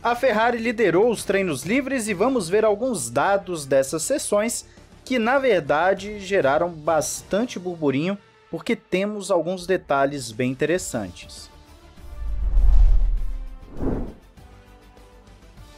A Ferrari liderou os treinos livres e vamos ver alguns dados dessas sessões que, na verdade, geraram bastante burburinho porque temos alguns detalhes bem interessantes.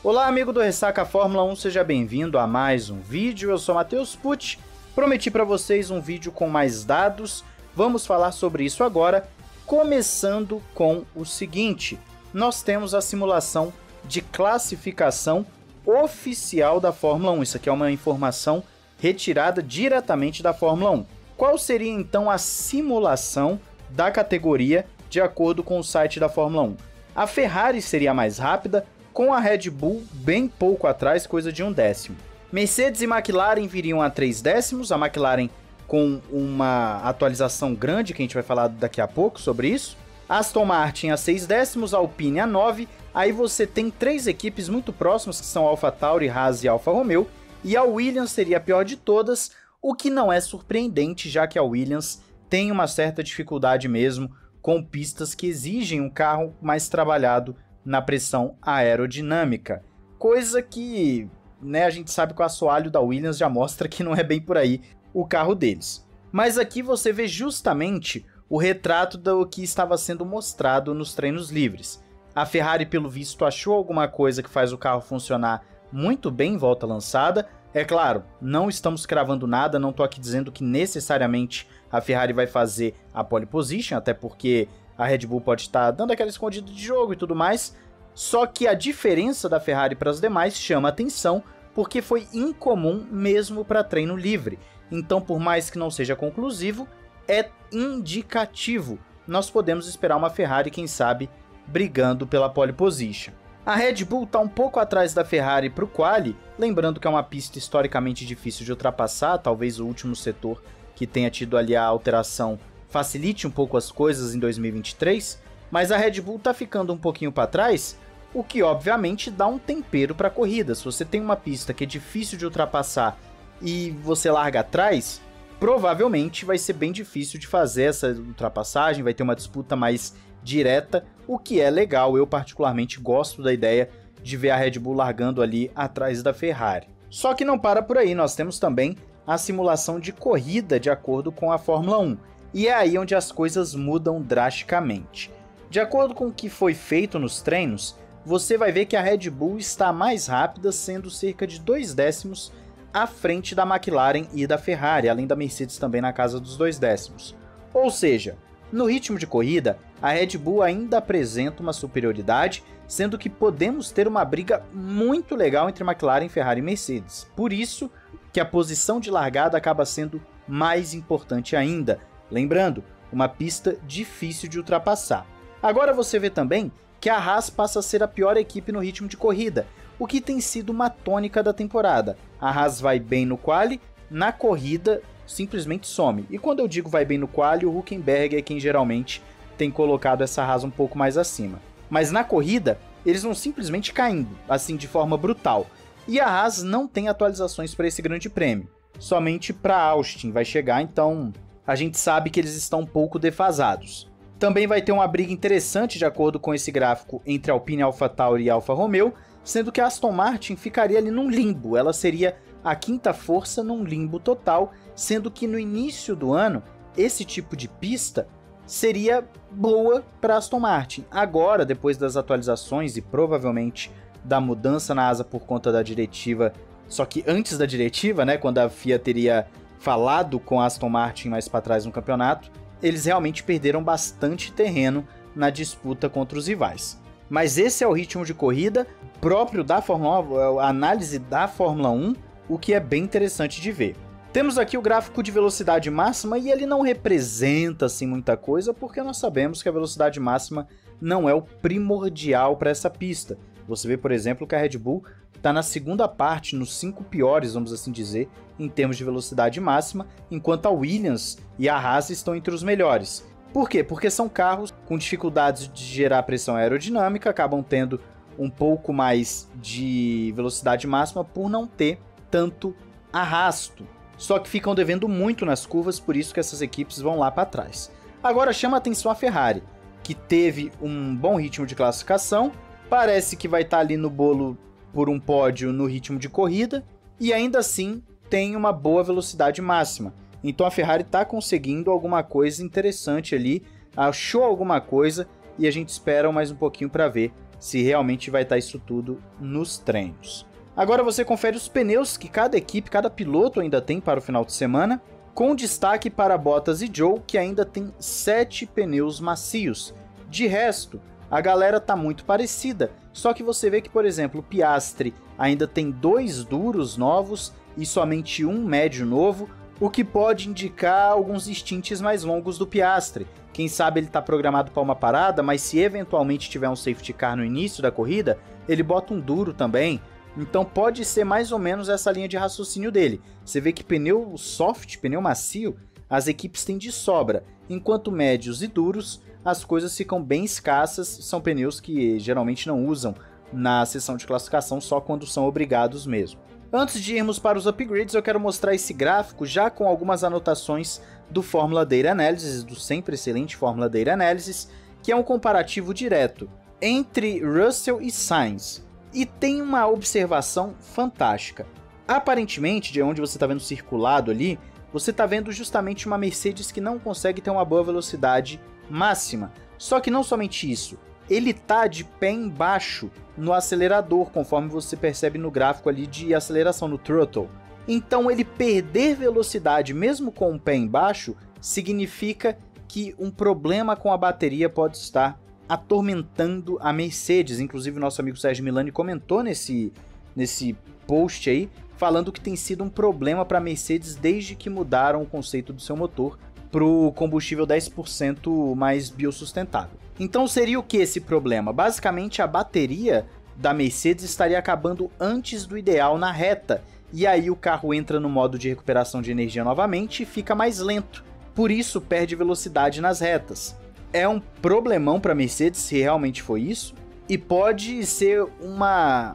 Olá, amigo do Ressaca Fórmula 1, seja bem-vindo a mais um vídeo. Eu sou Matheus Pucci. Prometi para vocês um vídeo com mais dados. Vamos falar sobre isso agora, começando com o seguinte: nós temos a simulação de classificação oficial da Fórmula 1. Isso aqui é uma informação retirada diretamente da Fórmula 1. Qual seria então a simulação da categoria de acordo com o site da Fórmula 1? A Ferrari seria mais rápida, com a Red Bull bem pouco atrás, coisa de um décimo. Mercedes e McLaren viriam a três décimos, a McLaren com uma atualização grande, que a gente vai falar daqui a pouco sobre isso. Aston Martin a 6 décimos, Alpine a 9. Aí você tem três equipes muito próximas, que são Alfa Tauri, Haas e Alfa Romeo. E a Williams seria a pior de todas, o que não é surpreendente, já que a Williams tem uma certa dificuldade mesmo com pistas que exigem um carro mais trabalhado na pressão aerodinâmica. Coisa que né, a gente sabe que o assoalho da Williams já mostra que não é bem por aí o carro deles. Mas aqui você vê justamente o retrato do que estava sendo mostrado nos treinos livres. A Ferrari, pelo visto, achou alguma coisa que faz o carro funcionar muito bem em volta lançada. É claro, não estamos cravando nada, não estou aqui dizendo que necessariamente a Ferrari vai fazer a pole position, até porque a Red Bull pode estar dando aquela escondida de jogo e tudo mais. Só que a diferença da Ferrari para as demais chama atenção porque foi incomum mesmo para treino livre. Então, por mais que não seja conclusivo, é indicativo. Nós podemos esperar uma Ferrari, quem sabe, brigando pela pole position. A Red Bull está um pouco atrás da Ferrari para o quali, lembrando que é uma pista historicamente difícil de ultrapassar, talvez o último setor que tenha tido ali a alteração facilite um pouco as coisas em 2023, mas a Red Bull está ficando um pouquinho para trás, o que obviamente dá um tempero para a corrida. Se você tem uma pista que é difícil de ultrapassar e você larga atrás, provavelmente vai ser bem difícil de fazer essa ultrapassagem, vai ter uma disputa mais direta, o que é legal. Eu particularmente gosto da ideia de ver a Red Bull largando ali atrás da Ferrari. Só que não para por aí, nós temos também a simulação de corrida de acordo com a Fórmula 1. E é aí onde as coisas mudam drasticamente. De acordo com o que foi feito nos treinos, você vai ver que a Red Bull está mais rápida, sendo cerca de dois décimos à frente da McLaren e da Ferrari, além da Mercedes também na casa dos dois décimos. Ou seja, no ritmo de corrida, a Red Bull ainda apresenta uma superioridade, sendo que podemos ter uma briga muito legal entre McLaren, Ferrari e Mercedes. Por isso que a posição de largada acaba sendo mais importante ainda. Lembrando, uma pista difícil de ultrapassar. Agora você vê também que a Haas passa a ser a pior equipe no ritmo de corrida, o que tem sido uma tônica da temporada. A Haas vai bem no quali, na corrida simplesmente some. E quando eu digo vai bem no quali, o Huckenberg é quem geralmente tem colocado essa Haas um pouco mais acima. Mas na corrida, eles vão simplesmente caindo, assim de forma brutal. E a Haas não tem atualizações para esse grande prêmio. Somente para Austin vai chegar, então a gente sabe que eles estão um pouco defasados. Também vai ter uma briga interessante de acordo com esse gráfico entre Alpine AlphaTauri e Alfa Romeo, sendo que a Aston Martin ficaria ali num limbo, ela seria a quinta força num limbo total, sendo que no início do ano esse tipo de pista seria boa para Aston Martin. Agora, depois das atualizações e provavelmente da mudança na asa por conta da diretiva, só que antes da diretiva, né, quando a FIA teria falado com a Aston Martin mais para trás no campeonato, eles realmente perderam bastante terreno na disputa contra os rivais. Mas esse é o ritmo de corrida próprio da Fórmula 1, a análise da Fórmula 1, o que é bem interessante de ver. Temos aqui o gráfico de velocidade máxima e ele não representa assim muita coisa, porque nós sabemos que a velocidade máxima não é o primordial para essa pista. Você vê, por exemplo, que a Red Bull está na segunda parte, nos cinco piores, vamos assim dizer, em termos de velocidade máxima, enquanto a Williams e a Haas estão entre os melhores. Por quê? Porque são carros com dificuldades de gerar pressão aerodinâmica, acabam tendo um pouco mais de velocidade máxima por não ter tanto arrasto. Só que ficam devendo muito nas curvas, por isso que essas equipes vão lá para trás. Agora chama a atenção a Ferrari, que teve um bom ritmo de classificação, parece que vai estar tá ali no bolo por um pódio no ritmo de corrida e ainda assim tem uma boa velocidade máxima. Então a Ferrari está conseguindo alguma coisa interessante ali, achou alguma coisa e a gente espera mais um pouquinho para ver se realmente vai estar tá isso tudo nos treinos. Agora você confere os pneus que cada equipe, cada piloto ainda tem para o final de semana, com destaque para Bottas e Joe, que ainda tem 7 pneus macios. De resto, a galera tá muito parecida, só que você vê que, por exemplo, Piastre ainda tem dois duros novos e somente um médio novo, o que pode indicar alguns stints mais longos do Piastre. Quem sabe ele está programado para uma parada, mas se eventualmente tiver um safety car no início da corrida, ele bota um duro também. Então pode ser mais ou menos essa linha de raciocínio dele. Você vê que pneu soft, pneu macio, as equipes têm de sobra, enquanto médios e duros as coisas ficam bem escassas, são pneus que geralmente não usam na sessão de classificação só quando são obrigados mesmo. Antes de irmos para os upgrades, eu quero mostrar esse gráfico já com algumas anotações do Fórmula Data Analysis, do sempre excelente Fórmula Data Analysis, que é um comparativo direto entre Russell e Sainz. E tem uma observação fantástica. Aparentemente, de onde você está vendo circulado ali, você está vendo justamente uma Mercedes que não consegue ter uma boa velocidade máxima. Só que não somente isso, ele tá de pé embaixo no acelerador, conforme você percebe no gráfico ali de aceleração no throttle. Então ele perder velocidade mesmo com o pé embaixo significa que um problema com a bateria pode estar atormentando a Mercedes. Inclusive nosso amigo Sérgio Milani comentou nesse, nesse post aí, falando que tem sido um problema para a Mercedes desde que mudaram o conceito do seu motor para o combustível 10% mais biossustentável. Então seria o que esse problema? Basicamente a bateria da Mercedes estaria acabando antes do ideal na reta, e aí o carro entra no modo de recuperação de energia novamente e fica mais lento. Por isso perde velocidade nas retas. É um problemão para a Mercedes se realmente foi isso, e pode ser uma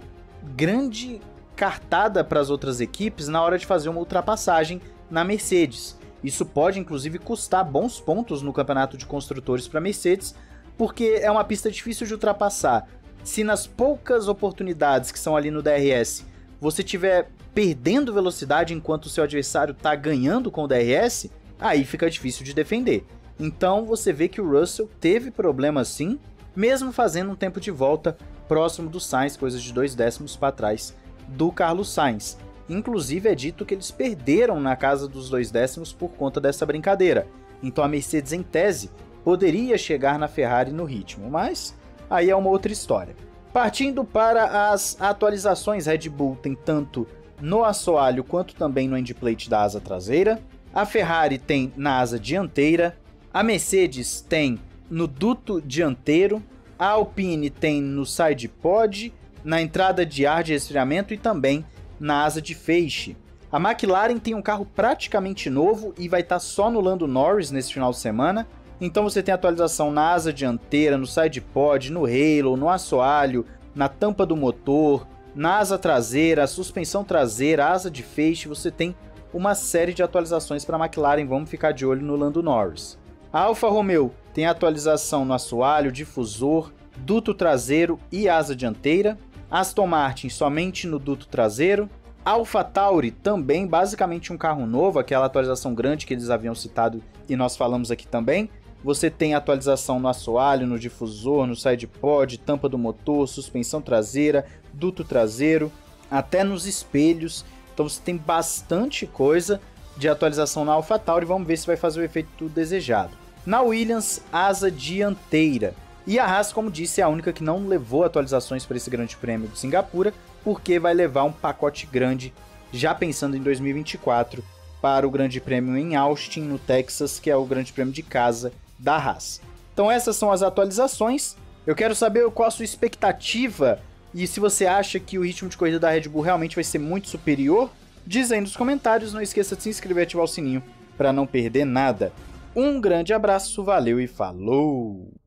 grande cartada para as outras equipes na hora de fazer uma ultrapassagem na Mercedes. Isso pode inclusive custar bons pontos no campeonato de construtores para Mercedes, porque é uma pista difícil de ultrapassar. Se nas poucas oportunidades que são ali no DRS você estiver perdendo velocidade enquanto o seu adversário está ganhando com o DRS, aí fica difícil de defender. Então você vê que o Russell teve problema sim, mesmo fazendo um tempo de volta próximo do Sainz, coisas de dois décimos para trás do Carlos Sainz. Inclusive é dito que eles perderam na casa dos dois décimos por conta dessa brincadeira. Então a Mercedes, em tese, poderia chegar na Ferrari no ritmo, mas aí é uma outra história. Partindo para as atualizações, Red Bull tem tanto no assoalho quanto também no endplate da asa traseira. A Ferrari tem na asa dianteira. A Mercedes tem no duto dianteiro. A Alpine tem no side pod, na entrada de ar de resfriamento e também na asa de feixe. A McLaren tem um carro praticamente novo e vai estar tá só no Lando Norris nesse final de semana. Então você tem atualização na asa dianteira, no side pod, no halo, no assoalho, na tampa do motor, na asa traseira, suspensão traseira, asa de feixe, você tem uma série de atualizações para a McLaren, vamos ficar de olho no Lando Norris. A Alfa Romeo tem atualização no assoalho, difusor, duto traseiro e asa dianteira. Aston Martin somente no duto traseiro. Alpha Tauri também, basicamente um carro novo, aquela atualização grande que eles haviam citado e nós falamos aqui também. Você tem atualização no assoalho, no difusor, no side pod, tampa do motor, suspensão traseira, duto traseiro, até nos espelhos. Então você tem bastante coisa de atualização na AlphaTauri. Vamos ver se vai fazer o efeito desejado. Na Williams, asa dianteira. E a Haas, como disse, é a única que não levou atualizações para esse Grande Prêmio de Singapura, porque vai levar um pacote grande, já pensando em 2024, para o Grande Prêmio em Austin, no Texas, que é o Grande Prêmio de casa da Haas. Então essas são as atualizações. Eu quero saber qual a sua expectativa e se você acha que o ritmo de corrida da Red Bull realmente vai ser muito superior. Diz aí nos comentários, não esqueça de se inscrever e ativar o sininho para não perder nada. Um grande abraço, valeu e falou!